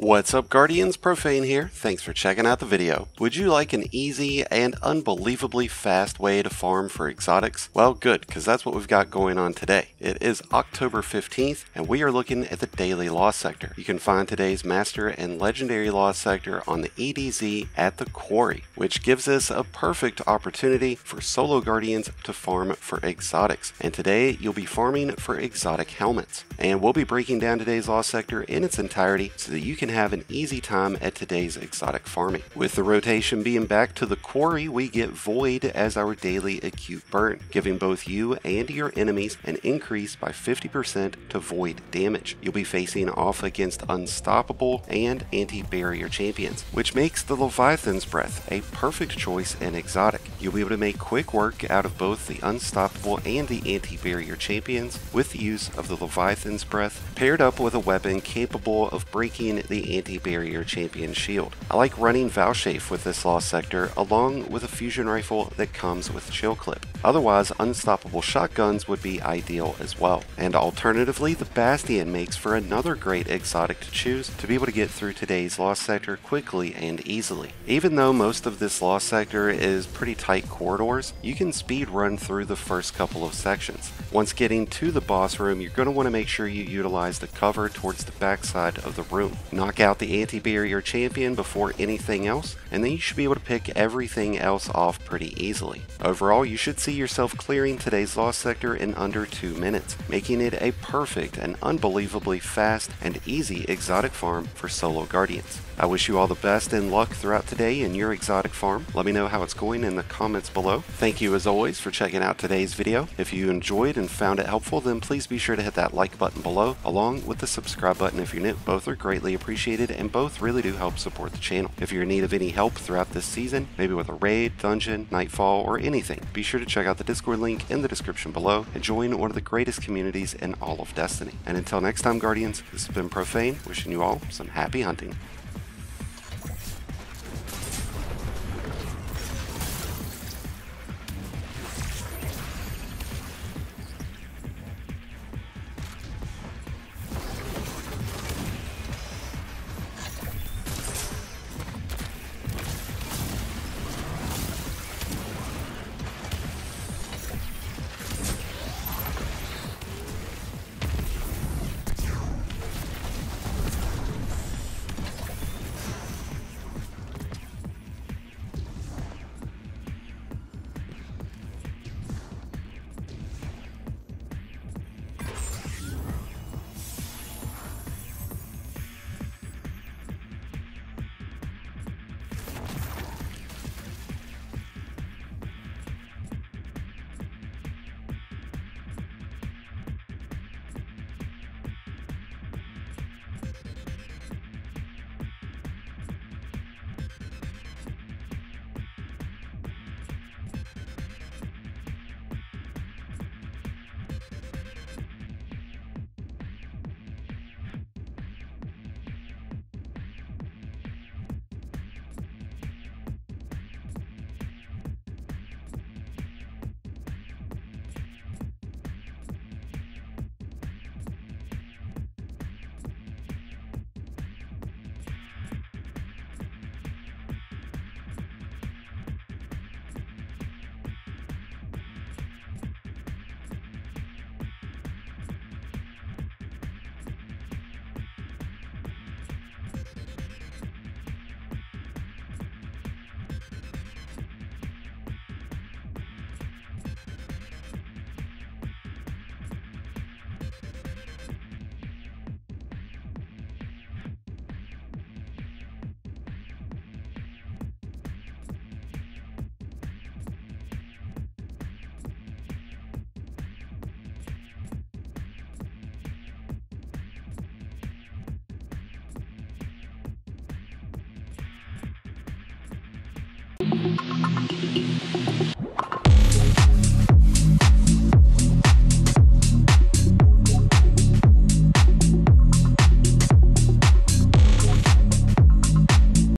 What's up Guardians, Profane here, thanks for checking out the video. Would you like an easy and unbelievably fast way to farm for exotics? Well good, because that's what we've got going on today. It is October 15th and we are looking at the daily lost sector. You can find today's master and legendary lost sector on the EDZ at the quarry, which gives us a perfect opportunity for solo Guardians to farm for exotics. And today you'll be farming for exotic helmets. And we'll be breaking down today's lost sector in its entirety so that you can can have an easy time at today's exotic farming. With the rotation being back to the quarry, we get Void as our daily acute burn, giving both you and your enemies an increase by 50% to Void damage. You'll be facing off against Unstoppable and Anti-Barrier champions, which makes the Leviathan's Breath a perfect choice in exotic. You'll be able to make quick work out of both the Unstoppable and the Anti-Barrier champions with the use of the Leviathan's Breath, paired up with a weapon capable of breaking the the anti-barrier champion shield. I like running Vouchsafe with this lost sector along with a fusion rifle that comes with chill clip. Otherwise, unstoppable shotguns would be ideal as well. And alternatively, the Bastion makes for another great exotic to choose to be able to get through today's lost sector quickly and easily. Even though most of this lost sector is pretty tight corridors, you can speed run through the first couple of sections. Once getting to the boss room, you're going to want to make sure you utilize the cover towards the backside of the room. Knock out the anti-barrier champion before anything else, and then you should be able to pick everything else off pretty easily. Overall, you should see yourself clearing today's lost sector in under 2 minutes, making it a perfect and unbelievably fast and easy exotic farm for solo guardians. I wish you all the best and luck throughout today in your exotic farm. Let me know how it's going in the comments below. Thank you as always for checking out today's video. If you enjoyed and found it helpful, then please be sure to hit that like button below, along with the subscribe button if you're new. Both are greatly appreciated and both really do help support the channel. If you're in need of any help throughout this season, maybe with a raid, dungeon, nightfall, or anything, be sure to check out the Discord link in the description below and join one of the greatest communities in all of Destiny. And until next time, Guardians, this has been Profane, wishing you all some happy hunting.